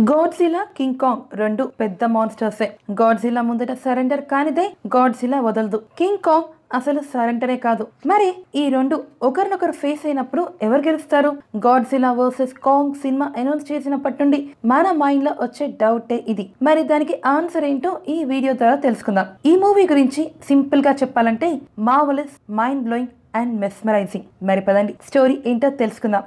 Godzilla king Kong రెండు పెద్ద మాన్స్టర్సే. గాడ్జిలా ముందట సరెండర్ కానిదే గాడ్జిలా వదలదు. కింగ్ కాంగ్ అసలు సరెండరే కాదు. మరి ఈ రెండు ఒకరినొకరు ఫేస్ అయినప్పుడు ఎవరు గెలుస్తారు? Godzilla versus Kong cinema announce చేసినప్పటి నుండి మన మైండ్లో వచ్చే డౌటే ఇది. మరి దానికి ఆన్సర్ ఏంటో ఈ వీడియో ద్వారా తెలుసుకుందాం. ఈ మూవీ గురించి సింపుల్గా చెప్పాలంటే marvellous mind blowing and mesmerising మరి పదండి స్టోరీ ఏంటో తెలుసుకుందాం.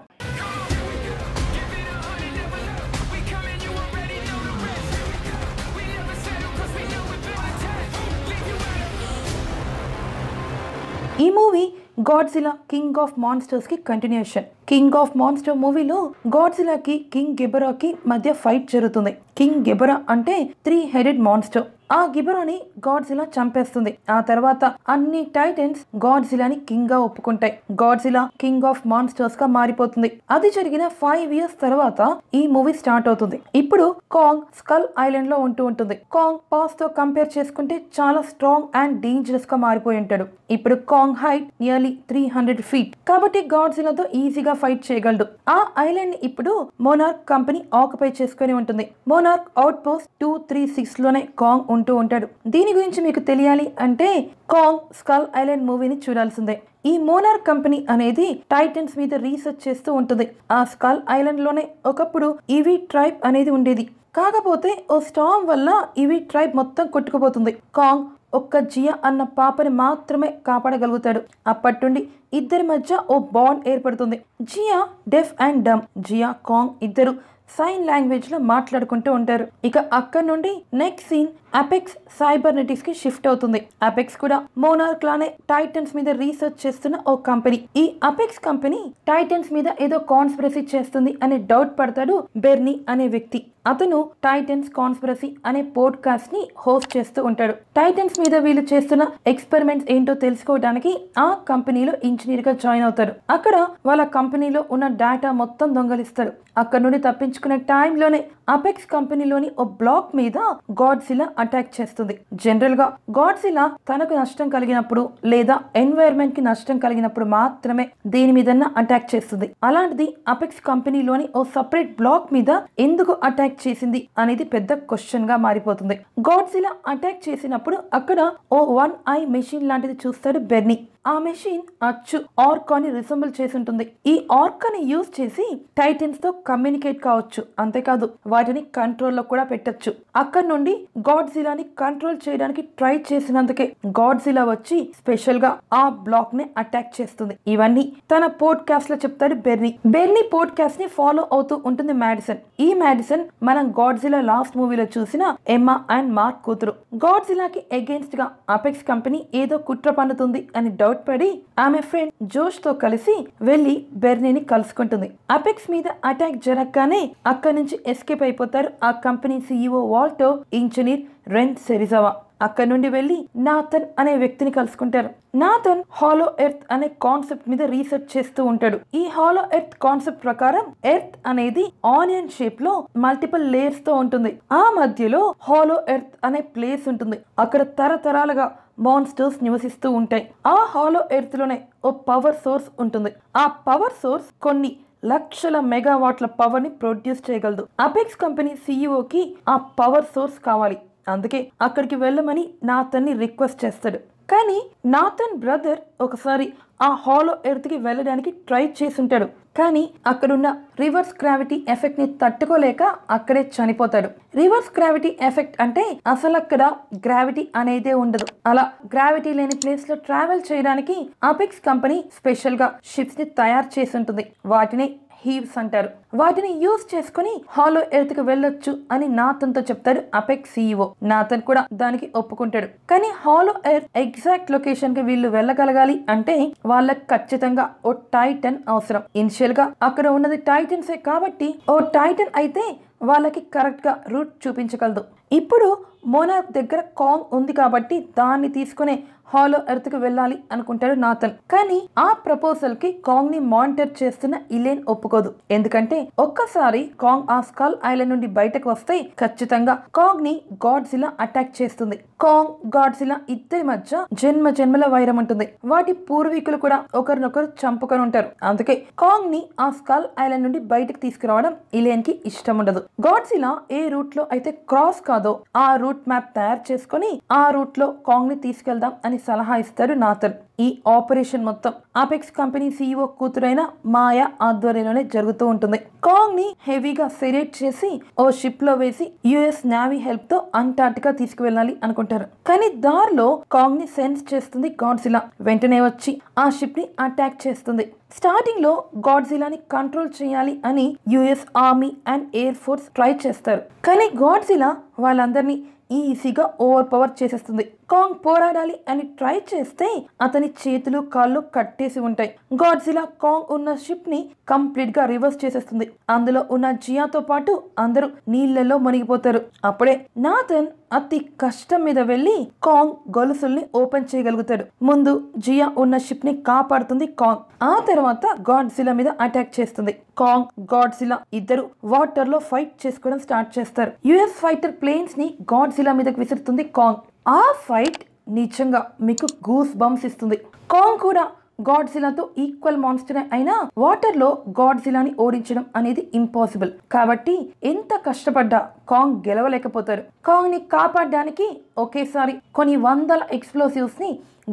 మూవీ గాడ్జిలా కింగ్ ఆఫ్ మాన్స్టర్స్కి కంటిన్యూషన్ కింగ్ ఆఫ్ మాన్స్టర్ మూవీలో గాడ్జిలాకి కింగ్ గిబరాకి మధ్య ఫైట్ జరుగుతుంది. కింగ్ గిబరా అంటే త్రీ హెడెడ్ మాన్స్టర్. ఆ గిబరాని గాడ్జిలా చంపేస్తుంది. ఆ తర్వాత అన్ని టైటన్స్ గాడ్జిలాని కింగ్గా ఒప్పుకుంటాయి. గాడ్జిలా కింగ్ ఆఫ్ మాన్స్టర్స్గా మారిపోతుంది. అది జరిగిన ఫైవ్ ఇయర్స్ తర్వాత ఈ మూవీ స్టార్ట్ అవుతుంది. ఇప్పుడు కాంగ్ స్కల్ ఐలాండ్లో ఉంటూ ఉంటుంది. కాంగ్ పాస్తో కంపేర్ చేసుకుంటే చాలా స్ట్రాంగ్ అండ్ డేంజరస్గా మారిపోయి ఉంటాడు. ఇప్పుడు Kong height nearly three hundred feet కాబట్టి గాడ్జిలాతో ఈజీగా ఫైట్ చేయగలడు. ఆ ఐలాండ్ ఇప్పుడు మోనార్క్ కంపెనీ ఆక్యుపై చేసుకుని ఉంటుంది. Monarch outpost two three సిక్స్లోనే కాంగ్ ఉంటూ ఉంటాడు. దీని గురించి మీకు తెలియాలి అంటే కాంగ్ స్కల్ ఐలాండ్ మూవీని చూడాల్సిందే. ఈ మోనార్ కంపెనీ అనేది టైటన్స్ మీద రీసెర్చ్ చేస్తూ ఉంటుంది. ఆ స్కల్ ఐలాండ్లోనే ఒకప్పుడు ఈవీ ట్రైబ్ అనేది ఉండేది. కాకపోతే ఓ స్టామ్ వల్ల ఈవీ ట్రైబ్ మొత్తం కొట్టుకుపోతుంది. కాంగ్ ఒక్క జియా అన్న పాపని మాత్రమే కాపాడగలుగుతాడు. అప్పటి నుండి ఇద్దరి మధ్య ఓ బాండ్ ఏర్పడుతుంది. Jia deaf and dumb. Jia Kong ఇద్దరు సైన్ లాంగ్వేజ్లో మాట్లాడుకుంటూ ఉంటారు. ఇక అక్కడ నుండి నెక్స్ట్ సీన్ అపెక్స్ సైబర్నెటిక్స్కి షిఫ్ట్ అవుతుంది. అపెక్స్ కూడా మోనార్క్ లానే టైటన్స్ మీద రీసెర్చ్ చేస్తున్న ఓ కంపెనీ ఈ అపెక్స్ కంపెనీ టైటన్స్ మీద ఏదో కాన్స్పిరసీ చేస్తుంది అనే డౌట్ పడతాడు బెర్నీ అనే వ్యక్తి. అతను టైటన్స్ కాన్స్పిరసీ అనే పోడ్కాస్ట్ని హోస్ట్ చేస్తూ ఉంటాడు. టైటన్స్ మీద వీళ్ళు చేస్తున్న ఎక్స్పెరిమెంట్స్ ఏంటో తెలుసుకోవడానికి ఆ కంపెనీలో ఇంజనీర్గా జాయిన్ అవుతాడు. అక్కడ వాళ్ళ కంపెనీలో ఉన్న డేటా మొత్తం దొంగలిస్తాడు. అక్కడ నుండి తప్పించుకునే టైంలోనే అపెక్స్ కంపెనీలోని ఓ బ్లాక్ మీద గాడ్సిలా అటాక్ చేస్తుంది. జనరల్గా గాడ్సిలా తనకు నష్టం కలిగినప్పుడు లేదా ఎన్వైర్న్మెంట్కి నష్టం కలిగినప్పుడు మాత్రమే దేని మీదన్నా అటాక్ చేస్తుంది. అలాంటిది అపెక్స్ కంపెనీలోని ఓ సపరేట్ బ్లాక్ మీద ఎందుకు అటాక్ చేసింది అనేది పెద్ద క్వశ్చన్గా మారిపోతుంది. గాడ్సిలా అటాక్ చేసినప్పుడు అక్కడ ఓ వన్ ఐ మెషిన్ లాంటిది చూస్తాడు బెర్నీ. ఆ మెషిన్ అచ్చు ఆర్కాని రిసెంబుల్ చేసి ఉంటుంది ఈ ఆర్కాని యూజ్ చేసి టైటన్స్తో కమ్యూనికేట్ కావచ్చు. అంతేకాదు వాటిని కంట్రోల్లో కూడా పెట్టచ్చు. అక్కడ నుండి గాడ్జిలాని కంట్రోల్ చేయడానికి ట్రై చేసినందుకే గాడ్జిలా వచ్చి స్పెషల్గా ఆ బ్లాక్ని అటాక్ చేస్తుంది. ఇవన్నీ తన పోడ్కాస్ట్లో చెప్తాడు బెర్నీ. బెర్నీ పోడ్కాస్ట్ని ఫాలో అవుతూ ఉంటుంది మ్యాడిసన్ ఈ మ్యాడిసన్ మనం గాడ్జిలా లాస్ట్ మూవీలో చూసిన ఎమ్మా అండ్ మార్క్ కూతురు. గాడ్జిలాకి అగేన్స్ట్గా అపెక్స్ కంపెనీ ఏదో కుట్ర పన్నుతుంది అని డౌట్ పడి ఆమె ఫ్రెండ్ జోష్తో కలిసి వెళ్ళి బెర్నీని కలుసుకుంటుంది. అపెక్స్ మీద అటాక్ జరగగానే అక్కడి నుంచి ఎస్కేప్ అయిపోతారు ఆ company CEO Walter engineer Ren Serizawa. అక్కడ నుండి వెళ్ళి నాథన్ అనే వ్యక్తిని కలుసుకుంటారు. నాథన్ హాలో ఎర్త్ అనే కాన్సెప్ట్ మీద రీసెర్చ్ చేస్తూ ఉంటాడు. ఈ హాలో ఎర్త్ కాన్సెప్ట్ ప్రకారం ఎర్త్ అనేది ఆనియన్ షేప్లో మల్టిపుల్ లేయర్స్తో ఉంటుంది. ఆ మధ్యలో హాలో ఎర్త్ అనే ప్లేస్ ఉంటుంది. అక్కడ తరతరాలుగా మాన్స్టర్స్ నివసిస్తూ ఉంటాయి. ఆ హాలో ఎర్త్లోనే ఓ పవర్ సోర్స్ ఉంటుంది. ఆ పవర్ సోర్స్ కొన్ని లక్షల మెగావాట్ల పవర్ని ప్రొడ్యూస్ చేయగలదు. అపెక్స్ కంపెనీ సీఈఓకి ఆ పవర్ సోర్స్ కావాలి. అందుకే అక్కడికి వెళ్ళమని నాతన్ని రిక్వెస్ట్ చేస్తాడు. కానీ నాథన్ బ్రదర్ ఒకసారి ఆ హాలో ఎర్త్కి వెళ్ళడానికి ట్రై చేసుంటాడు కానీ అక్కడున్న రివర్స్ గ్రావిటీ ఎఫెక్ట్ని తట్టుకోలేక అక్కడే చనిపోతాడు. రివర్స్ గ్రావిటీ ఎఫెక్ట్ అంటే అసలు అక్కడ గ్రావిటీ అనేదే ఉండదు. అలా గ్రావిటీ లేని ప్లేస్లో ట్రావెల్ చేయడానికి అపెక్స్ కంపెనీ స్పెషల్గా షిప్స్ని తయారు చేసి ఉంటుంది. వాటిని హీవ్స్ అంటారు. వాటిని యూజ్ చేసుకుని హాలో ఎర్త్కి వెళ్ళొచ్చు అని నాథన్తో చెప్తాడు అపెక్ సీఈఓ నాథన్ కూడా దానికి ఒప్పుకుంటాడు. కానీ హాలో ఎర్త్ ఎగ్జాక్ట్ లొకేషన్కి వీళ్ళు వెళ్ళగలగాలి అంటే వాళ్ళకి ఖచ్చితంగా ఓ టైటన్ అవసరం. ఇనిషియల్గా అక్కడ ఉన్నది టైటన్సే కాబట్టి ఓ టైటన్ అయితే వాళ్ళకి కరెక్ట్గా రూట్ చూపించగలదు. ఇప్పుడు మోనార్క్ దగ్గర కాంగ్ ఉంది కాబట్టి దాన్ని తీసుకునే హాలో ఎర్త్కి వెళ్ళాలి అనుకుంటాడు నాథన్. కానీ ఆ ప్రపోజల్కి కాంగ్ని మానిటర్ చేస్తున్న ఇలేన్ ఒప్పుకోదు. ఎందుకంటే ఒక్కసారి కాంగ్ ఆ స్కాల్ ఐలాండ్ నుండి బయటకు వస్తే ఖచ్చితంగా కాంగ్ని గాడ్జిలా అటాక్ చేస్తుంది. కాంగ్ గాడ్జిలా ఇద్దరి మధ్య జన్మ జన్మల వైరం ఉంటుంది. వాటి పూర్వీకులు కూడా ఒకరినొకరు చంపుకొని ఉంటారు. అందుకే కాంగ్ని ఆ స్కాల్ ఐలాండ్ నుండి బయటకు తీసుకురావడం ఇలేన్కి ఇష్టం ఉండదు. గాడ్జిలా ఏ రూట్లో అయితే క్రాస్ కాదో ఆ రూట్ మ్యాప్ తయారు చేసుకొని ఆ రూట్లో కాంగ్ని తీసుకెళ్దాం అని సలహా ఇస్తాడు నాథన్. ఈ ఆపరేషన్ మొత్తం ఆపెక్స్ కంపెనీ సీఈఓ కూతురైన మాయా ఆధ్వర్యంలోనే జరుగుతూ ఉంటుంది. కాంగ్ని హెవీగా సెరేట్ చేసి ఓ షిప్లో వేసి యుఎస్ నావీ హెల్ప్తో అంటార్టికా తీసుకువెళ్ళాలి అనుకుంటారు. కానీ దారిలో కాంగ్ని సెన్స్ చేస్తుంది గాడ్జిలా వెంటనే వచ్చి ఆ షిప్ని అటాక్ చేస్తుంది. స్టార్టింగ్లో గాడ్జిలాని కంట్రోల్ చేయాలి అని US army and air force try చేస్తారు. కానీ గాడ్జిలా వాళ్ళందరినీ ఈజీగా ఓవర్ పవర్ చేసేస్తుంది. కాంగ్ పోరాడాలి అని ట్రై చేస్తే అతని చేతులు కాళ్ళు కట్టేసి ఉంటాయి. గాడ్జిలా కాంగ్ ఉన్న షిప్ని కంప్లీట్గా రివర్స్ చేసేస్తుంది. అందులో ఉన్న జియాతో పాటు అందరూ నీళ్ళలో మునిగిపోతారు. అప్పుడే నాథన్ అతి కష్టం మీద వెళ్ళి కాంగ్ గొలుసుల్ని ఓపెన్ చేయగలుగుతాడు. ముందు జియా ఉన్న షిప్ని కాపాడుతుంది కాంగ్. ఆ తర్వాత గాడ్జిలా మీద అటాక్ చేస్తుంది. కాంగ్ గాడ్జిలా ఇద్దరు వాటర్లో ఫైట్ చేసుకోవడం స్టార్ట్ చేస్తారు. యుఎస్ ఫైటర్ ప్లేన్స్ని గాడ్ గాడ్జిలా మీదకి విసురుతుంది. కాంగ్. ఆ ఫైట్ నిజంగా మీకు గూస్ బంప్స్ ఇస్తుంది. కాంగ్ కూడా గాడ్జిలాతో ఈక్వల్ మాన్స్టర్ అయినా వాటర్లో గాడ్జిలాని ఓడించడం అనేది ఇంపాసిబుల్. కాబట్టి ఎంత కష్టపడ్డా కాంగ్ గెలవలేకపోతారు. కాంగ్ని కాపాడడానికి ఒకేసారి కొన్ని వందల ఎక్స్ప్లోసివ్స్ని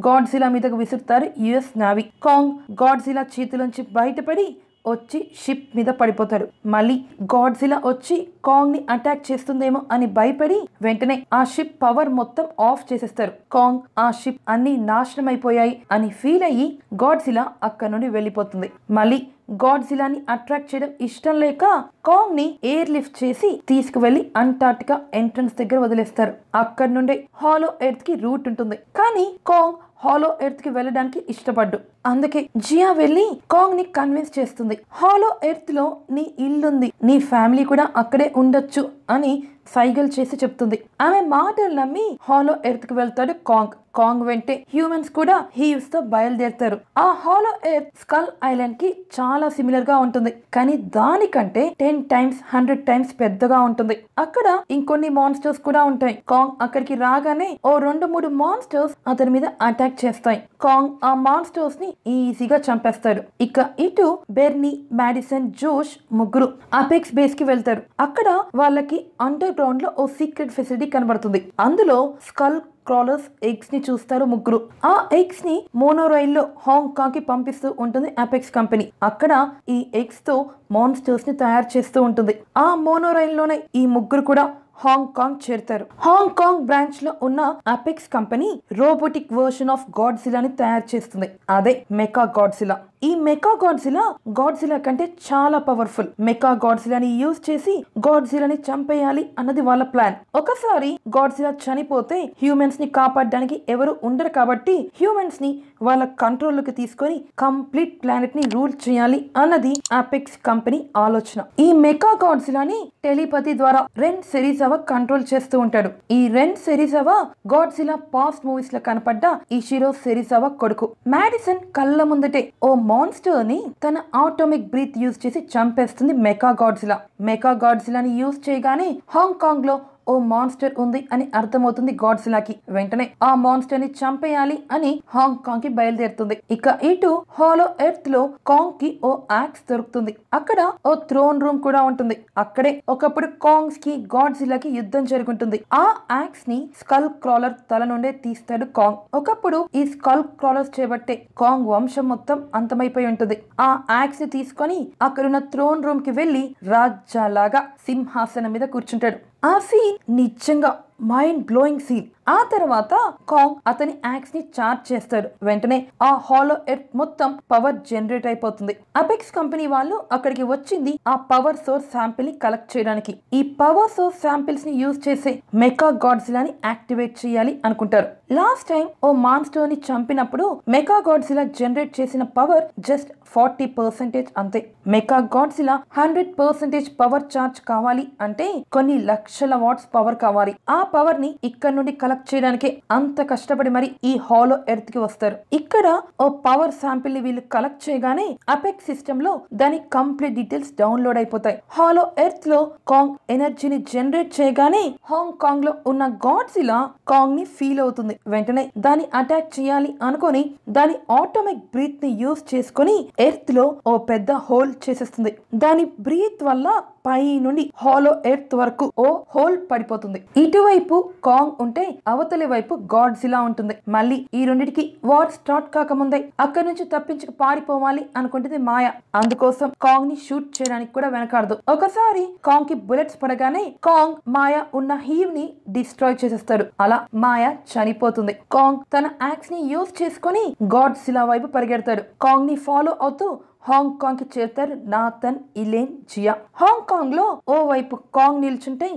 గాడ్జిలా మీదకు విసురుతారు యుఎస్ నావీ. కాంగ్ గాడ్జిలా చేతిలోంచి బయటపడి వచ్చి షిప్ మీద పడిపోతాడు మళ్ళీ గాడ్జిలా వచ్చి కాంగ్ని అటాక్ చేస్తుందేమో అని భయపడి వెంటనే ఆ షిప్ పవర్ మొత్తం ఆఫ్ చేసేస్తారు. కాంగ్ ఆ షిప్ అన్ని నాశనం అయిపోయాయి అని ఫీల్ అయ్యి గాడ్జిలా అక్కడ నుండి వెళ్ళిపోతుంది. మళ్ళీ గాడ్జిలాని అట్రాక్ట్ చేయడం ఇష్టం లేక కాంగ్ని ఎయిర్ లిఫ్ట్ చేసి తీసుకువెళ్ళి అంటార్టికా ఎంట్రన్స్ దగ్గర వదిలేస్తారు. అక్కడ నుండే హాలో ఎర్త్కి రూట్ ఉంటుంది. కానీ కాంగ్ హాలో ఎర్త్కి వెళ్ళడానికి ఇష్టపడ్డు. అందుకే జియా వెళ్ళి కాంగ్ని కన్విన్స్ చేస్తుంది. హాలో ఎర్త్లో నీ ఇల్లుంది. నీ ఫ్యామిలీ కూడా అక్కడే ఉండొచ్చు అని సైగల్ చేసి చెప్తుంది. ఆమె మాటలు నమ్మి హాలో ఎర్త్కి వెళ్తాడు కాంగ్. కాంగ్ వెంటే హ్యూమన్స్ కూడా హీవ్స్తో బయలుదేరుతారు. ఆ హాలో ఎర్త్ స్కల్ ఐలాండ్కి చాలా సిమిలర్గా ఉంటుంది. కానీ దానికంటే టెన్ టైమ్స్ హండ్రెడ్ టైమ్స్ పెద్దగా ఉంటుంది. అక్కడ ఇంకొన్ని మాన్స్టర్స్ కూడా ఉంటాయి. కాంగ్ అక్కడికి రాగానే ఓ రెండు మూడు మాన్స్టర్స్ అతని మీద అటాక్ చేస్తాయి. కాంగ్ ఆ మాన్స్టర్స్ని ఈజీగా చంపేస్తాడు. ఇక ఇటు బెర్నీ మాడిసన్ జోష్ ముగ్గురు అపెక్స్ బేస్కి వెళ్తారు. అక్కడ వాళ్ళకి అండర్ గ్రౌండ్లో ఓ సీక్రెట్ ఫెసిలిటీ కనబడుతుంది. అందులో స్కల్ క్రాలర్స్ ఎగ్స్ని చూస్తారు ముగ్గురు. ఆ ఎగ్స్ని మోనోరైల్లో హాంకాంగ్కి పంపిస్తూ ఉంటుంది అపెక్స్ కంపెనీ అక్కడ ఈ ఎగ్స్తో మాన్స్టర్స్ని తయారు చేస్తూ ఉంటుంది. ఆ మోనోరైల్లోనే ఈ ముగ్గురు కూడా హాంకాంగ్ చేరుతారు. హాంకాంగ్ బ్రాంచ్లో ఉన్న Apex company robotic version of గాడ్జిలాని తయారు చేస్తుంది. అదే మెకా గాడ్జిలా ఈ మెకా గాడ్జిలా గాడ్జిలా కంటే చాలా పవర్ఫుల్. మెకా గాడ్జిలాని యూజ్ చేసి గాడ్జిలాని చంపేయాలి అన్నది వాళ్ళ ప్లాన్. ఒకసారి గాడ్జిలా చనిపోతే హ్యూమన్స్ని కాపాడడానికి ఎవరు ఉండరు కాబట్టి హ్యూమన్స్ని వాళ్ళ కంట్రోల్లోకి తీసుకొని కంప్లీట్ ప్లానెట్ని రూల్ చేయాలి అన్నది అపెక్స్ కంపెనీ ఆలోచన. ఈ మెకా గాడ్జిలాని టెలిపతి ద్వారా రెన్ సెరీజావా కంట్రోల్ చేస్తూ ఉంటాడు. ఈ రెన్ సెరీజావా గాడ్జిలా పాస్ట్ మూవీస్లో కనపడ్డ ఇషిరో సెరీజావా కొడుకు. మాడిసన్ కళ్ళ ముందటే ఓ మాన్స్టర్ని తన ఆటోమిక్ బ్రీత్ యూజ్ చేసి చంపేస్తుంది మెకా గాడ్జిలా మెకా గాడ్జిలాని యూజ్ చేయగానే హాంకాంగ్లో ఓ మాన్స్టర్ ఉంది అని అర్థమవుతుంది గాడ్జిలాకి వెంటనే ఆ మాన్స్టర్ని చంపేయాలి అని హాంకాంగ్కి బయలుదేరుతుంది. ఇక ఇటు హాలో ఎర్త్లో కాంగ్కి ఓ యాక్స్ దొరుకుతుంది. అక్కడ ఓ థ్రోన్ రూమ్ కూడా ఉంటుంది. అక్కడే ఒకప్పుడు కాంగ్స్కి గాడ్జిలాకి యుద్ధం జరుగుతుంది ఆ యాక్స్ని స్కల్ క్రాలర్ తల నుండే తీస్తాడు కాంగ్. ఒకప్పుడు ఈ స్కల్ క్రాలర్స్ చేపట్టే కాంగ్ వంశం మొత్తం అంతమైపోయి ఉంటుంది. ఆ యాక్స్ని తీసుకొని అక్కడున్న థ్రోన్ రూమ్కి వెళ్ళి రాజ్యాలాగా సింహాసనం మీద కూర్చుంటాడు. ఆ సీన్ నిజంగా మైండ్ బ్లోయింగ్ సీన్ ఆ తర్వాత కాంగ్ అతని యాక్స్ని చార్జ్ చేస్తాడు. వెంటనే ఆ హాలో ఎర్త్ మొత్తం పవర్ జనరేట్ అయిపోతుంది. అపెక్స్ కంపెనీ వాళ్ళు అక్కడికి వచ్చింది ఆ పవర్ సోర్స్ శాంపిల్ని కలెక్ట్ చేయడానికి. ఈ పవర్ సోర్స్ శాంపిల్స్ని యూజ్ చేసే మెకా గాడ్జిలాని యాక్టివేట్ చేయాలి అనుకుంటారు. లాస్ట్ టైం ఓ మాన్స్టర్ని చంపినప్పుడు మెకా గాడ్జిలా జనరేట్ చేసిన పవర్ జస్ట్ ఫార్టీ పర్సెంటేజ్ అంతే. Mecha Godzilla hundred percentage power charge కావాలి అంటే కొన్ని లక్షల వాట్స్ పవర్ కావాలి. ఆ పవర్ని ఇక్కడ నుండి కలెక్ట్ చేయడానికి అంత కష్టపడి మరి ఈ హాలో ఎర్త్కి వస్తారు. ఇక్కడ ఓ పవర్ శాంపిల్ని వీళ్ళు కలెక్ట్ చేయగానే అపెక్ సిస్టమ్లో దాని కంప్లీట్ డీటెయిల్స్ డౌన్లోడ్ అయిపోతాయి. హాలో ఎర్త్లో కాంగ్ ఎనర్జీని జనరేట్ చేయగానే హాంగ్ కాంగ్లో ఉన్న గాడ్జిలా కాంగ్ని ఫీల్ అవుతుంది. వెంటనే దాన్ని అటాక్ చేయాలి అనుకొని దాని ఆటోమిక్ బ్రీత్ని యూజ్ చేసుకొని ఎర్త్లో ఓ పెద్ద హోల్ చేసేస్తుంది. దాని బ్రీత్ వల్ల పై నుండి హాలో ఎర్త్ వరకు ఓ హోల్ పడిపోతుంది. ఇటువైపు కాంగ్ ఉంటే అవతలి వైపు గాడ్జిలా ఉంటుంది. మళ్ళీ ఈ రెండిటికి వార్ స్టార్ట్ కాకముందే అక్కడి నుంచి తప్పించుకు పారిపోవాలి అనుకుంటుంది మాయ. అందుకోసం కాంగ్ని షూట్ చేయడానికి కూడా వెనకాడదు. ఒకసారి కాంగ్కి బుల్లెట్స్ పడగానే కాంగ్ మాయ ఉన్న హీవ్ని డిస్ట్రాయ్ చేసేస్తాడు. అలా మాయ చనిపోతుంది. కాంగ్ తన యాక్స్ని యూజ్ చేసుకొని గాడ్జిలా వైపు పరిగెడతాడు. కాంగ్ని ఫాలో అవుతూ హాంకాంగ్కి చేరుతారు నాథన్ ఇలేన్ జియా. హాంకాంగ్లో ఓ వైపు కాంగ్ నిల్చుంటే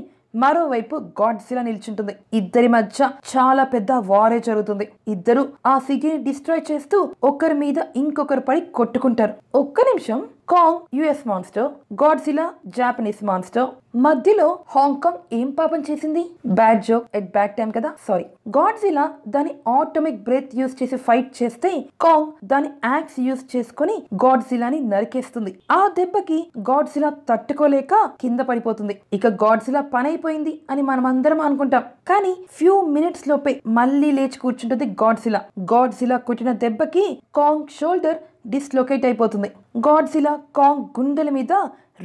మరోవైపు గాడ్జిలా నిల్చుంటుంది. ఇద్దరి మధ్య చాలా పెద్ద వారే జరుగుతుంది. ఇద్దరు ఆ సిటీని డిస్ట్రాయ్ చేస్తూ ఒకరి మీద ఇంకొకరు పడి కొట్టుకుంటారు. ఒక్క నిమిషం Kong US monster Godzilla Japanese monster మధ్యలో హాంకాంగ్ ఏం పాపం చేసింది? Bad joke at bad time కదా? సారీ గాడ్జిలా దాని ఆటోమిక్ బ్రెత్ యూస్ చేసి ఫైట్ చేస్తే కాంగ్ దాని యాక్స్ యూస్ చేసుకుని గాడ్జిలాని నరికేస్తుంది. ఆ దెబ్బకి గాడ్జిలా తట్టుకోలేక కింద పడిపోతుంది. ఇక గాడ్జిలా పని అయిపోయింది అని మనం అందరం అనుకుంటాం. కానీ ఫ్యూ మినిట్స్ లోపే మళ్ళీ లేచి కూర్చుంటుంది గాడ్జిలా గాడ్జిలా కొట్టిన దెబ్బకి కాంగ్ షోల్డర్ డిస్లొకేట్ అయిపోతుంది. గాడ్జిలా కాంగ్ గుండెల మీద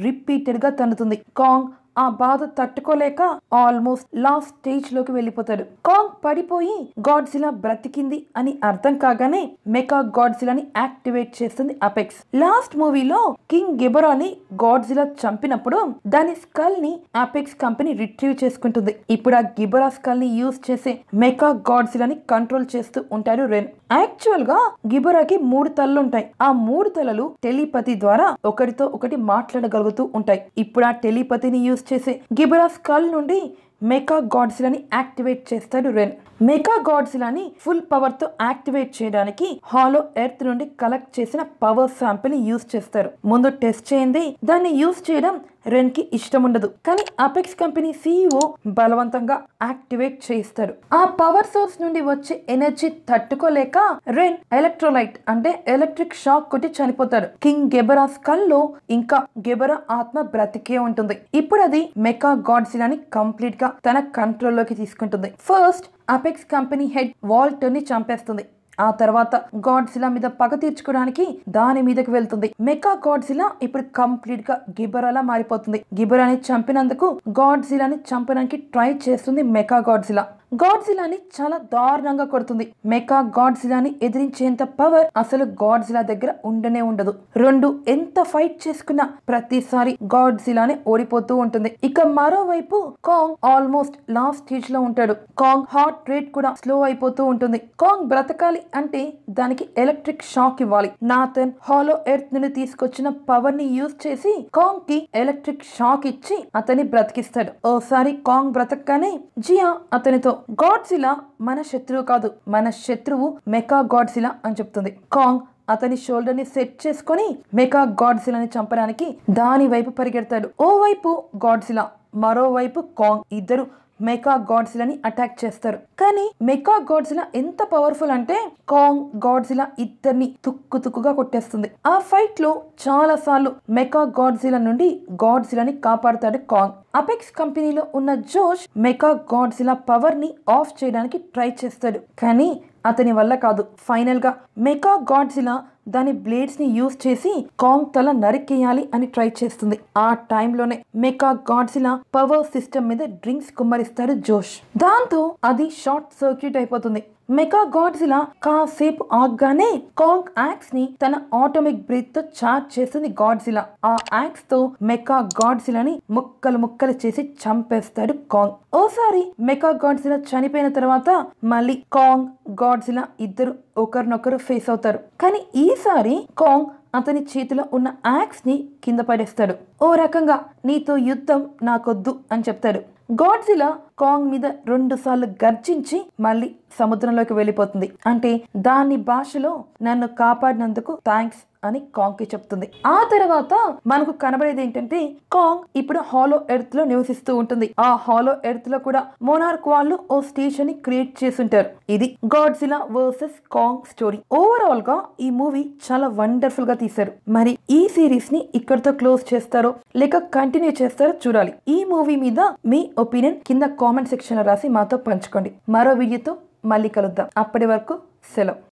రిపీటెడ్గా తన్నుతుంది. కాంగ్ ఆ బాధ తట్టుకోలేక ఆల్మోస్ట్ లాస్ట్ స్టేజ్లోకి వెళ్ళిపోతాడు. కాంగ్ పడిపోయి గాడ్జిలా బ్రతికింది అని అర్థం కాగానే మెకా గాడ్జిలాని యాక్టివేట్ చేస్తుంది అపెక్స్. లాస్ట్ మూవీలో కింగ్ గిబరాని గాడ్జిలా చంపినప్పుడు దాని స్కల్ని అపెక్స్ కంపెనీ రిట్రీవ్ చేసుకుంటుంది. ఇప్పుడు ఆ గిబరా స్కల్ని యూజ్ చేసే మెకా గాడ్జిలాని కంట్రోల్ చేస్తూ ఉంటారు రెన్. యాక్చువల్గా గిబరాకి మూడు తలలు ఉంటాయి ఆ మూడు తలలు టెలిపతి ద్వారా ఒకరితో ఒకటి మాట్లాడగలుగుతూ ఉంటాయి. ఇప్పుడు ఆ టెలిపతిని యూజ్ చేసే గిబరా స్కల్ నుండి మెకా గాడ్సిలాని యాక్టివేట్ చేస్తాడు రెన్. మెకా గాడ్సిలాని ఫుల్ పవర్తో యాక్టివేట్ చేయడానికి హాలో ఎర్త్ నుండి కలెక్ట్ చేసిన పవర్ శాంపిల్ని యూజ్ చేస్తారు. ముందు టెస్ట్ చేయండి. దాన్ని యూజ్ చేయడం రెన్కి ఇష్టం ఉండదు కానీ అపెక్స్ కంపెనీ సీఈఓ బలవంతంగా యాక్టివేట్ చేస్తాడు ఆ పవర్ సోర్స్ నుండి వచ్చే ఎనర్జీ తట్టుకోలేక రెన్ ఎలక్ట్రోలైట్ అంటే ఎలక్ట్రిక్ షాక్ కొట్టి చనిపోతాడు. కింగ్ గెబరా స్కల్లో ఇంకా గెబరా ఆత్మ బ్రతికే ఉంటుంది. ఇప్పుడు అది మెకా గాడ్జిలాని కంప్లీట్గా తన కంట్రోల్లోకి తీసుకుంటుంది. ఫస్ట్ అపెక్స్ కంపెనీ హెడ్ వాల్టర్ని చంపేస్తుంది. ఆ తర్వాత గాడ్సిలా మీద పగ తీర్చుకోవడానికి దాని మీదకి వెళ్తుంది. మెకా గాడ్సిలా ఇప్పుడు కంప్లీట్గా గిబరాలా మారిపోతుంది. గిబరాని చంపినందుకు గాడ్సిలాని చంపడానికి ట్రై చేస్తుంది మెకా గాడ్సిలా. గాడ్జిలాని చాలా దారుణంగా కొడుతుంది. మెకా గాడ్జిలాని ఎదిరించేంత పవర్ అసలు గాడ్జిలా దగ్గర ఉండనే ఉండదు. రెండు ఎంత ఫైట్ చేసుకున్నా ప్రతిసారి గాడ్జిలానే ఓడిపోతూ ఉంటుంది. ఇక మరోవైపు కాంగ్ ఆల్మోస్ట్ లాస్ట్ స్టేజ్లో ఉంటాడు. కాంగ్ హార్ట్ రేట్ కూడా స్లో అయిపోతూ ఉంటుంది. కాంగ్ బ్రతకాలి అంటే దానికి ఎలక్ట్రిక్ షాక్ ఇవ్వాలి. నాథన్ హాలో ఎర్త్ నుండి తీసుకొచ్చిన పవర్ని యూజ్ చేసి కాంగ్కి ఎలక్ట్రిక్ షాక్ ఇచ్చి అతన్ని బ్రతికిస్తాడు. ఓసారి కాంగ్ బ్రతకగానే జియా అతనితో గాడ్సిలా మన శత్రువు కాదు మన శత్రువు మెకా గాడ్సిలా అని చెప్తుంది. కాంగ్ అతని షోల్డర్ని సెట్ చేసుకొని మెకా గాడ్సిలాని చంపడానికి దాని వైపు పరిగెడతాడు. ఓవైపు గాడ్సిలా మరోవైపు కాంగ్ ఇద్దరు మెకా గాడ్జిలని అటాక్ చేస్తారు. కానీ మెకా గాడ్జిలా ఎంత పవర్ఫుల్ అంటే కాంగ్ గాడ్జిలా ఇద్దరిని తుక్కు తుక్కుగా కొట్టేస్తుంది. ఆ ఫైట్లో చాలా సార్లు మెకా గాడ్జిలా నుండి గాడ్జిలాని కాపాడుతాడు కాంగ్ అపెక్స్ కంపెనీలో ఉన్న జోష్ మెకా గాడ్జిలా పవర్ని ఆఫ్ చేయడానికి ట్రై చేస్తాడు. కానీ అతని వల్ల కాదు. ఫైనల్గా మెకా గాడ్జిలా దాని బ్లేడ్స్ని యూజ్ చేసి కాంగ్ తల నరికేయాలి అని ట్రై చేస్తుంది. ఆ టైంలోనే మెకా గాడ్సిలా పవర్ సిస్టమ్ మీద డ్రింక్స్ కుమ్మరిస్తాడు జోష్. దాంతో అది షార్ట్ సర్క్యూట్ అయిపోతుంది. మెగా గాడ్జిలా కాసేపు ఆగ్గానే కాంగ్ యాక్స్ని తన ఆటోమిక్ బ్రీత్తో చార్జ్ చేస్తుంది గాడ్జిలా. ఆ యాక్స్తో మెకా గాడ్జిలాని ముక్కలు ముక్కలు చేసి చంపేస్తాడు కాంగ్. ఓసారి మెకా గాడ్జిలా చనిపోయిన తర్వాత మళ్ళీ కాంగ్ గాడ్జిలా ఇద్దరు ఒకరినొకరు ఫేస్ అవుతారు. కానీ ఈ ఈసారి కాంగ్ అతని చేతిలో ఉన్న యాక్స్ని కింద పడేస్తాడు. ఓ రకంగా నీతో యుద్ధం నాకొద్దు అని చెప్తాడు. గాడ్జిలా కాంగ్ మీద రెండు సార్లు గర్జించి మళ్ళీ సముద్రంలోకి వెళ్ళిపోతుంది. అంటే దాని భాషలో నన్ను కాపాడినందుకు థ్యాంక్స్ అని కాంగ్కి చెప్తుంది. ఆ తర్వాత మనకు కనబడేది ఏంటంటే కాంగ్ ఇప్పుడు హాలో ఎర్త్లో నివసిస్తూ ఉంటుంది. ఆ హాలో ఎర్త్లో కూడా మోనార్క్ వాళ్ళు ఓ స్టేషన్ని క్రియేట్ చేస్తుంటారు. ఇది గాడ్జిలా వర్సెస్ కాంగ్ స్టోరీ ఓవరాల్గా ఈ మూవీ చాలా వండర్ఫుల్గా తీశారు. మరి ఈ సిరీస్ని ఇక్కడతో క్లోజ్ చేస్తారో లేక కంటిన్యూ చేస్తారో చూడాలి. ఈ మూవీ మీద మీ ఒపీనియన్ కింద కామెంట్ సెక్షన్లో రాసి మాతో పంచుకోండి. మరో వీడియోతో మళ్ళీ కలుద్దాం. అప్పటి వరకు సెలవు.